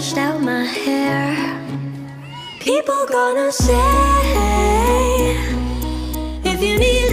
brushed out my hair. People gonna say If you need